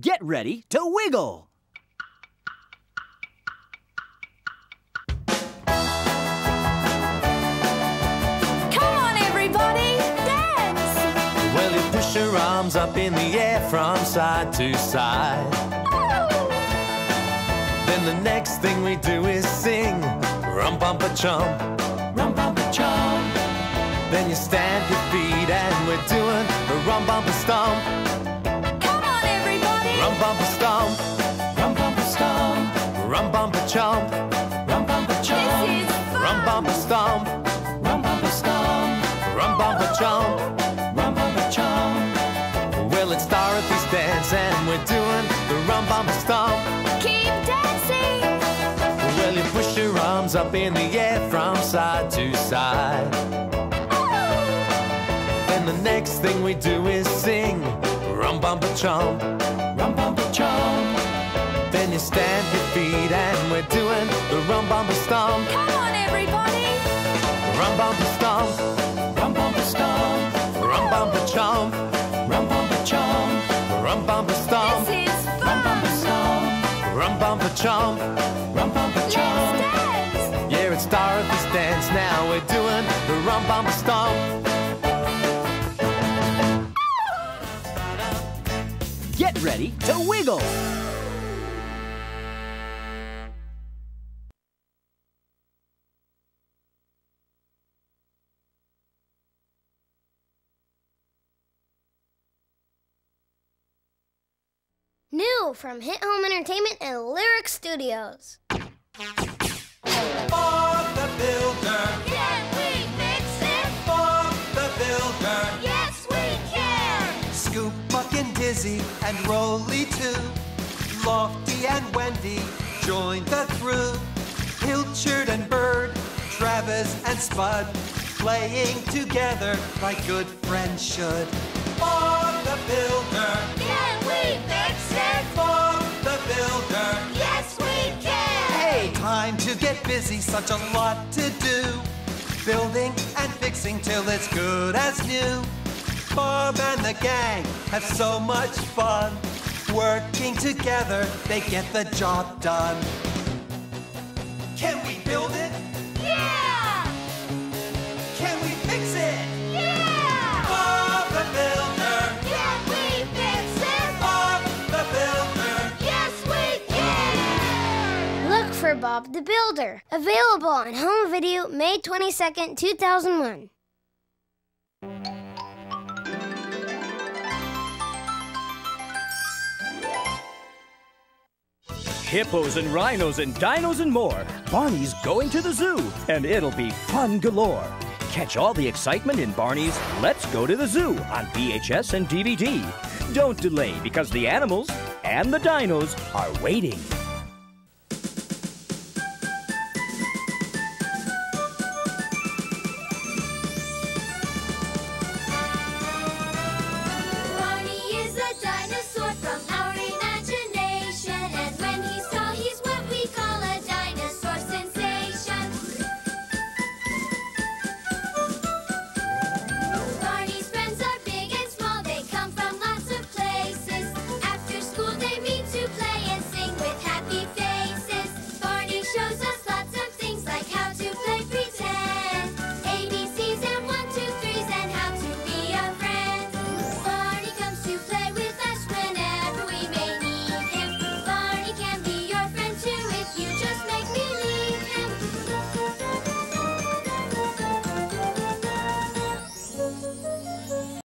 Get ready to wiggle. Come on, everybody, dance! Well, you push your arms up in the air from side to side. Oh. Then the next thing we do is sing Rum Bumpa Chump, Rum Bumpa Chump. Then you stamp your feet and we're doing the Rum Bumpa Stomp, Rum Bumpa Chump, Rum Bumpa Chump, This is fun! Rum Stomp, Rum Bumpa Stomp, Rum Bumpa Chump, Rum Bumpa Chump. Well, it's Dorothy's dance and we're doing the Rum Bumpa Stomp. Keep dancing! Well, you push your arms up in the air from side to side. Then the next thing we do is sing Rum Bumpa Chump, Rum Bumpa Chump. Then you stamp your feet and we're doing the Rum Bumpa Stomp, Come on, everybody! Rum Bumpa Stomp, Rum Bumpa Stomp, Rum Bumpa chomp. Rum Bumpa chomp. Rum Bumpa Stomp, This is Rum fun! Bumpa Stomp, Rum Bumpa Chump, Rum Bumpa Let's Chump. dance! Yeah, it's Dorothy's dance now. We're doing the rum bumper stomp. Get ready to wiggle. New from Hit Home Entertainment and Lyric Studios. Bob the Builder. Can we fix it? Bob the Builder. Yes, we can! Scoop, Muck, and Dizzy, and Roley too. Lofty and Wendy join the crew. Pilchard and Bird, Travis and Spud, playing together like good friends should. Bob the Builder. Busy, such a lot to do. Building and fixing till it's good as new. Bob and the gang have so much fun. Working together, they get the job done. For Bob the Builder. Available on home video May 22nd, 2001. Hippos and rhinos and dinos and more. Barney's going to the zoo, and it'll be fun galore. Catch all the excitement in Barney's Let's Go to the Zoo on VHS and DVD. Don't delay because the animals and the dinos are waiting.